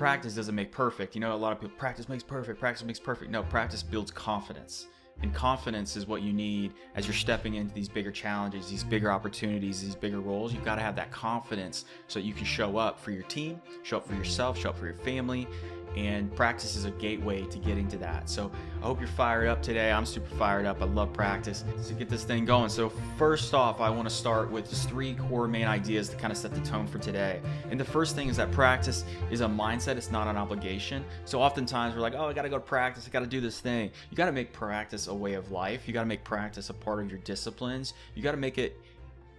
Mm-hmm. practice doesn't make perfect. You know, a lot of people practice makes perfect, practice makes perfect. No, practice builds confidence. And confidence is what you need as you're stepping into these bigger challenges, these bigger opportunities, these bigger roles. You've got to have that confidence so that you can show up for your team, show up for yourself, show up for your family, and practice is a gateway to getting to that. So I hope you're fired up today. I'm super fired up. I love practice to get this thing going. So first off, I want to start with just three core main ideas to kind of set the tone for today. And the first thing is that practice is a mindset. It's not an obligation. So oftentimes we're like, oh, I got to go to practice. I got to do this thing. You got to make practice a way of life. You got to make practice a part of your disciplines. You got to make it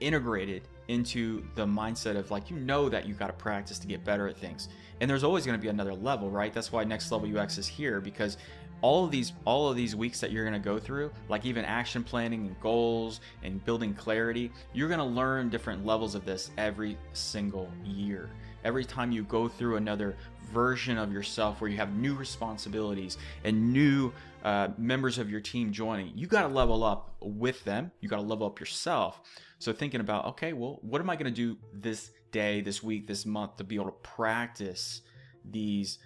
integrated into the mindset of like you know that you got to practice to get better at things and there's always going to be another level right? That's why next level ux is here because all of these all of these weeks that you're going to go through like even action planning and goals and building clarity you're going to learn different levels of this every single year. Every time you go through another version of yourself where you have new responsibilities and new uh, members of your team joining you got to level up with them. You got to level up yourself. So thinking about okay well what am i going to do this day this week this month to be able to practice these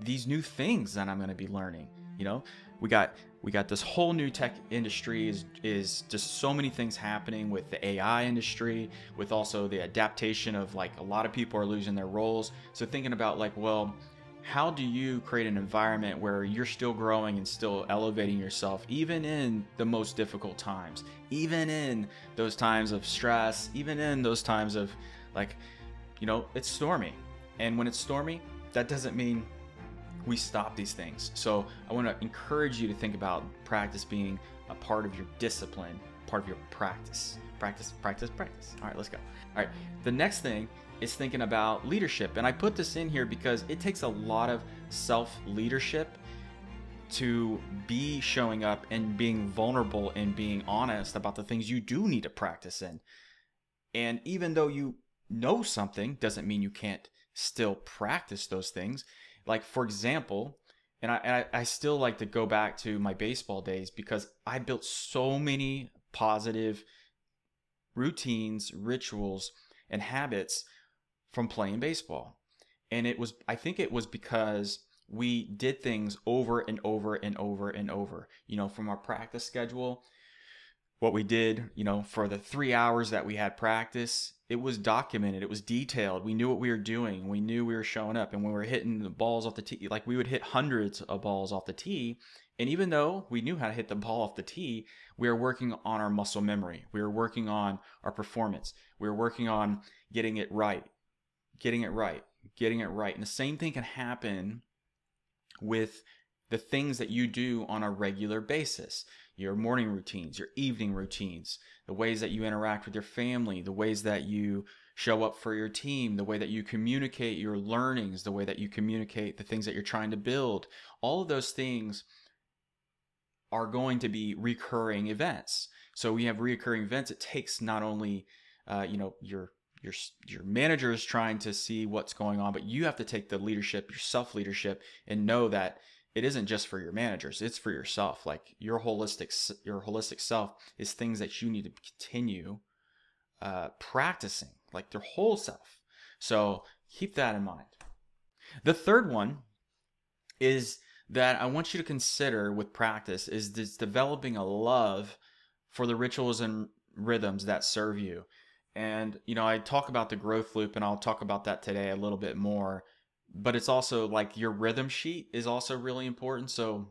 these new things that I'm going to be learning. You know, we got we got this whole new tech industry is is just so many things happening with the AI industry, with also the adaptation of like a lot of people are losing their roles. So thinking about like, well, how do you create an environment where you're still growing and still elevating yourself even in the most difficult times even in those times of stress even in those times of like you know it's stormy and when it's stormy that doesn't mean we stop these things. So I want to encourage you to think about practice being a part of your discipline, part of your practice. Practice, practice, practice. All right, let's go. All right, the next thing is thinking about leadership. And I put this in here because it takes a lot of self leadership to be showing up and being vulnerable and being honest about the things you do need to practice in. And even though you know something, doesn't mean you can't still practice those things. Like for example, and I, I still like to go back to my baseball days because I built so many positive routines, rituals, and habits from playing baseball. And it was, I think it was because we did things over and over and over and over. You know, from our practice schedule, what we did, you know, for the three hours that we had practice, it was documented. It was detailed. We knew what we were doing. We knew we were showing up. And when we were hitting the balls off the tee, like we would hit hundreds of balls off the tee. And even though we knew how to hit the ball off the tee, we were working on our muscle memory. We were working on our performance. We were working on getting it right, getting it right, getting it right. And the same thing can happen with the things that you do on a regular basis your morning routines, your evening routines, the ways that you interact with your family, the ways that you show up for your team, the way that you communicate your learnings, the way that you communicate the things that you're trying to build. All of those things are going to be recurring events. So we have recurring events. It takes not only uh, you know your your your manager is trying to see what's going on, but you have to take the leadership, your self leadership, and know that it isn't just for your managers it's for yourself. Like your holistic your holistic self is things that you need to continue uh, practicing like their whole self. So keep that in mind. The third one is that i want you to consider with practice is this developing a love for the rituals and rhythms that serve you and you know i talk about the growth loop and i'll talk about that today a little bit more but it's also like your rhythm sheet is also really important. So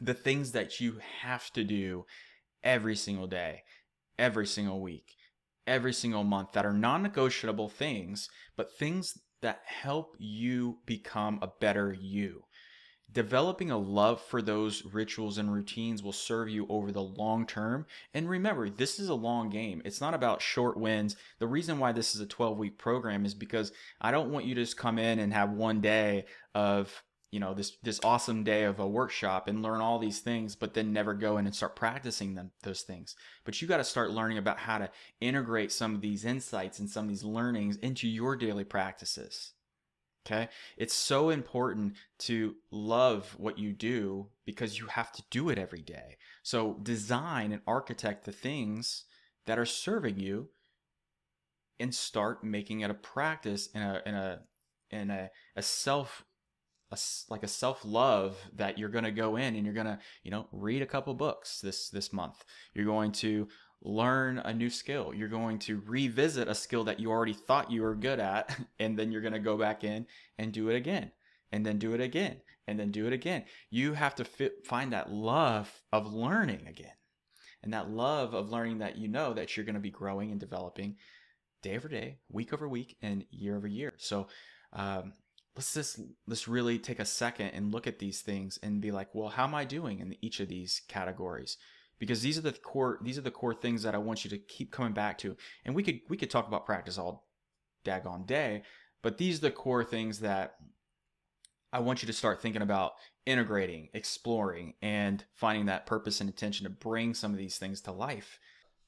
the things that you have to do every single day, every single week, every single month that are non negotiable things, but things that help you become a better you. Developing a love for those rituals and routines will serve you over the long term. And remember, this is a long game. It's not about short wins. The reason why this is a 12 week program is because I don't want you to just come in and have one day of you know this this awesome day of a workshop and learn all these things but then never go in and start practicing them those things but you got to start learning about how to integrate some of these insights and some of these learnings into your daily practices Okay. It's so important to love what you do because you have to do it every day. So design and architect the things that are serving you and start making it a practice and a, and a and a, a self a, like a self love that you're going to go in and you're going to you know read a couple books this this month you're going to learn a new skill. You're going to revisit a skill that you already thought you were good at and then you're going to go back in and do it again and then do it again and then do it again. You have to fit, find that love of learning again and that love of learning that you know that you're going to be growing and developing day over day week over week and year over year. So um, let's just let's really take a second and look at these things and be like well how am i doing in each of these categories because these are the core these are the core things that i want you to keep coming back to. And we could we could talk about practice all daggone day but these are the core things that i want you to start thinking about integrating exploring and finding that purpose and intention to bring some of these things to life.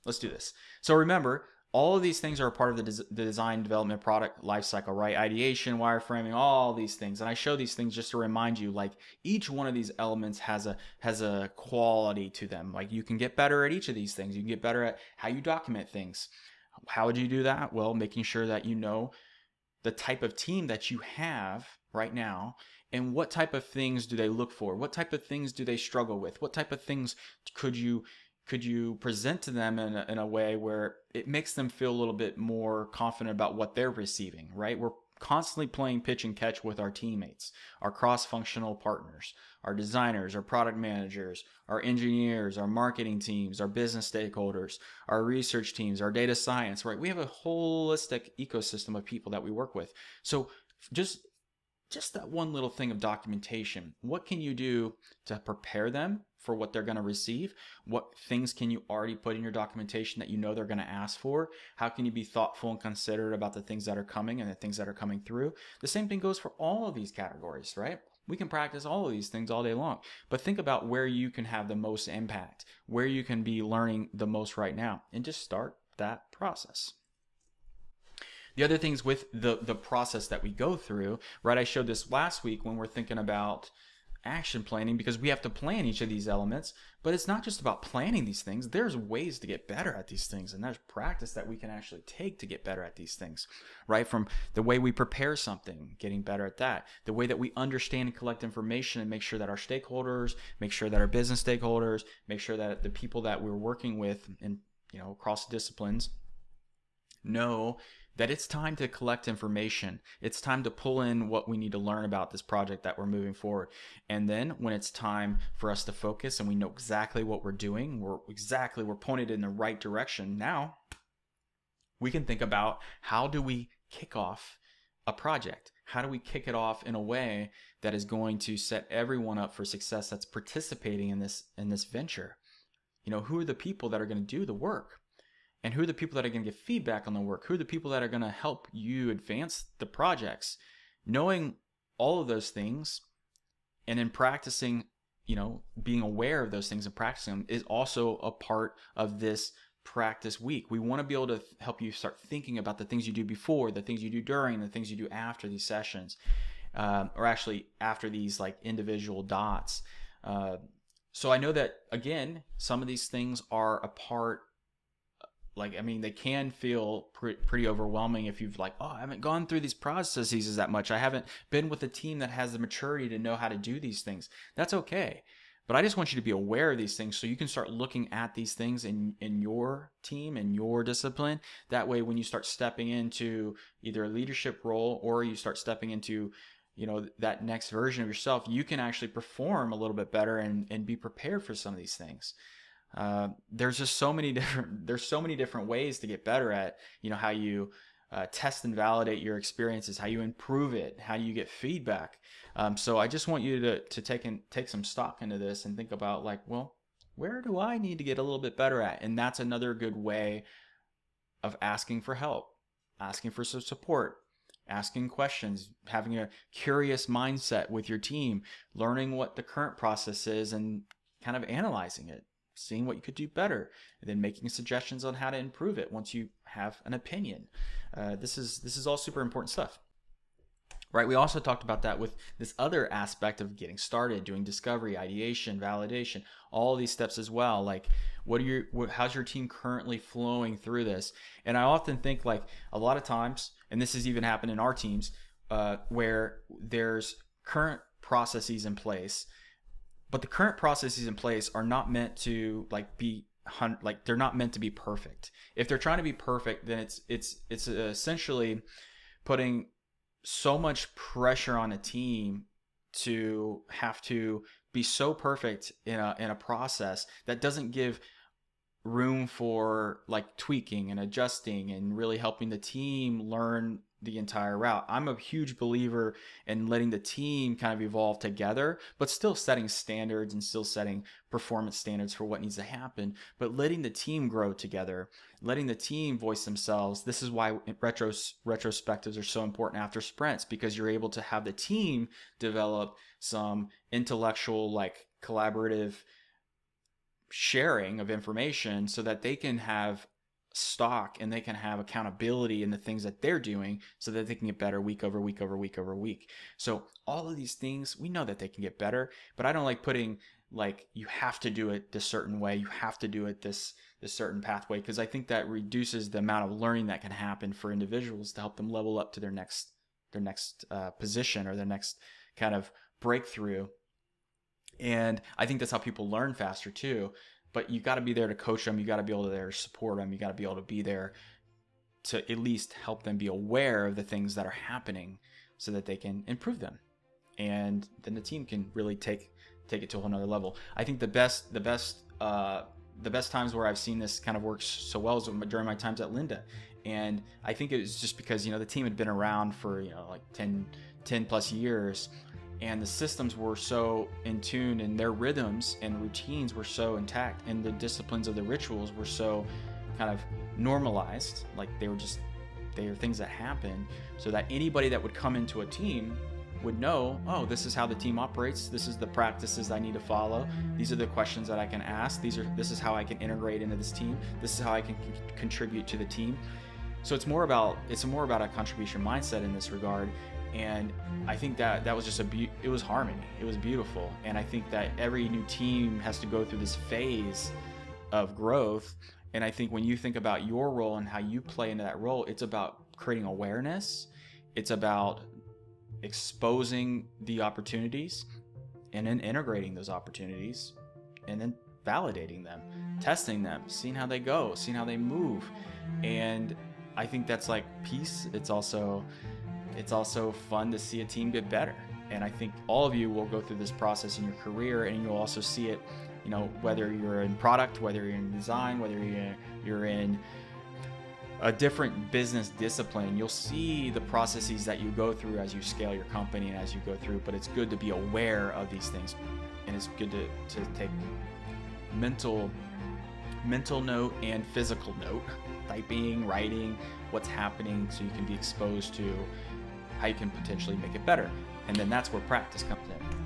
Let's do this. So remember all of these things are a part of the, des- the design development product lifecycle right? Ideation wireframing all these things. And i show these things just to remind you like each one of these elements has a has a quality to them. Like you can get better at each of these things. You can get better at how you document things. How would you do that? Well making sure that you know the type of team that you have right now and what type of things do they look for? What type of things do they struggle with? What type of things could you could you present to them in a, in a way where it makes them feel a little bit more confident about what they're receiving, right? We're constantly playing pitch and catch with our teammates, our cross functional partners, our designers, our product managers, our engineers, our marketing teams, our business stakeholders, our research teams, our data science, right? We have a holistic ecosystem of people that we work with. So just just that one little thing of documentation. What can you do to prepare them for what they're going to receive? What things can you already put in your documentation that you know they're going to ask for? How can you be thoughtful and considerate about the things that are coming and the things that are coming through? The same thing goes for all of these categories, right? We can practice all of these things all day long, but think about where you can have the most impact, where you can be learning the most right now, and just start that process. The other things with the the process that we go through, right? I showed this last week when we're thinking about action planning because we have to plan each of these elements, but it's not just about planning these things. There's ways to get better at these things and there's practice that we can actually take to get better at these things, right? From the way we prepare something, getting better at that, the way that we understand and collect information and make sure that our stakeholders, make sure that our business stakeholders, make sure that the people that we're working with and you know across disciplines know that it's time to collect information. It's time to pull in what we need to learn about this project that we're moving forward. And then when it's time for us to focus and we know exactly what we're doing, we're exactly we're pointed in the right direction. Now, we can think about how do we kick off a project? How do we kick it off in a way that is going to set everyone up for success that's participating in this in this venture? You know, who are the people that are going to do the work? And who are the people that are going to give feedback on the work? Who are the people that are going to help you advance the projects? Knowing all of those things and then practicing you know being aware of those things and practicing them is also a part of this practice week. We want to be able to help you start thinking about the things you do before the things you do during the things you do after these sessions um, or actually after these like individual dots. Uh, so i know that again some of these things are a part like i mean they can feel pre- pretty overwhelming if you've like oh i haven't gone through these processes that much. I haven't been with a team that has the maturity to know how to do these things. That's okay. But i just want you to be aware of these things so you can start looking at these things in in your team and your discipline. That way when you start stepping into either a leadership role or you start stepping into you know that next version of yourself you can actually perform a little bit better and and be prepared for some of these things uh, there's just so many different there's so many different ways to get better at you know how you uh, test and validate your experiences how you improve it how you get feedback. Um, so i just want you to to take and take some stock into this and think about like well where do i need to get a little bit better at? And that's another good way of asking for help asking for some support asking questions having a curious mindset with your team learning what the current process is and kind of analyzing it seeing what you could do better, and then making suggestions on how to improve it once you have an opinion. Uh, this is this is all super important stuff. Right. We also talked about that with this other aspect of getting started, doing discovery, ideation, validation, all these steps as well. Like, what are your, what, how's your team currently flowing through this? And I often think like a lot of times, and this has even happened in our teams, uh, where there's current processes in place, but the current processes in place are not meant to like be like they're not meant to be perfect. If they're trying to be perfect, then it's it's it's essentially putting so much pressure on a team to have to be so perfect in a in a process that doesn't give room for like tweaking and adjusting and really helping the team learn the entire route. I'm a huge believer in letting the team kind of evolve together, but still setting standards and still setting performance standards for what needs to happen, but letting the team grow together, letting the team voice themselves. This is why retros retrospectives are so important after sprints because you're able to have the team develop some intellectual like collaborative sharing of information so that they can have stock and they can have accountability in the things that they're doing so that they can get better week over week over week over week. So all of these things, we know that they can get better, but I don't like putting like you have to do it this certain way, you have to do it this this certain pathway because I think that reduces the amount of learning that can happen for individuals to help them level up to their next their next uh, position or their next kind of breakthrough. And I think that's how people learn faster too but you got to be there to coach them. You got to be able to there support them. You got to be able to be there to at least help them be aware of the things that are happening so that they can improve them. And then the team can really take take it to another level. I think the best the best uh, the best times where I've seen this kind of works so well is during my times at Lynda. And I think it was just because, you know, the team had been around for, you know, like 10, 10 plus years and the systems were so in tune and their rhythms and routines were so intact and the disciplines of the rituals were so kind of normalized like they were just they are things that happen so that anybody that would come into a team would know oh this is how the team operates this is the practices i need to follow these are the questions that i can ask these are this is how i can integrate into this team this is how i can contribute to the team. So it's more about it's more about a contribution mindset in this regard and I think that that was just a be- it was harmony. It was beautiful, and I think that every new team has to go through this phase of growth. And I think when you think about your role and how you play into that role, it's about creating awareness. It's about exposing the opportunities and then integrating those opportunities and then validating them, testing them, seeing how they go, seeing how they move. And I think that's like peace. It's also it's also fun to see a team get better. And I think all of you will go through this process in your career and you'll also see it, you know, whether you're in product, whether you're in design, whether you're in a different business discipline, you'll see the processes that you go through as you scale your company and as you go through. But it's good to be aware of these things. And it's good to, to take mental mental note and physical note, typing, writing, what's happening so you can be exposed to how you can potentially make it better. And then that's where practice comes in.